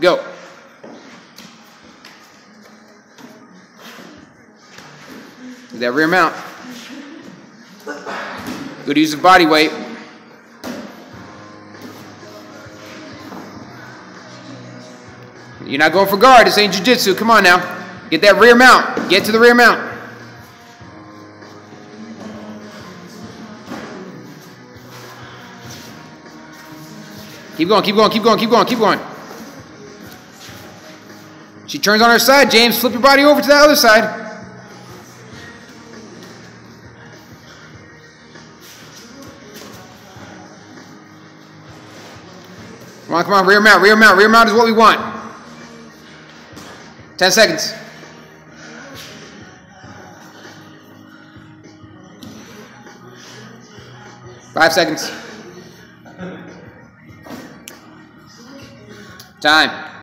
Go. Get that rear mount. Good use of body weight. You're not going for guard. This ain't jiu-jitsu. Come on now. Get that rear mount. Get to the rear mount. Keep going, keep going, keep going, keep going, keep going. She turns on her side. James, flip your body over to the other side. Come on, come on, rear mount, rear mount, rear mount is what we want. 10 seconds. Five seconds. Time.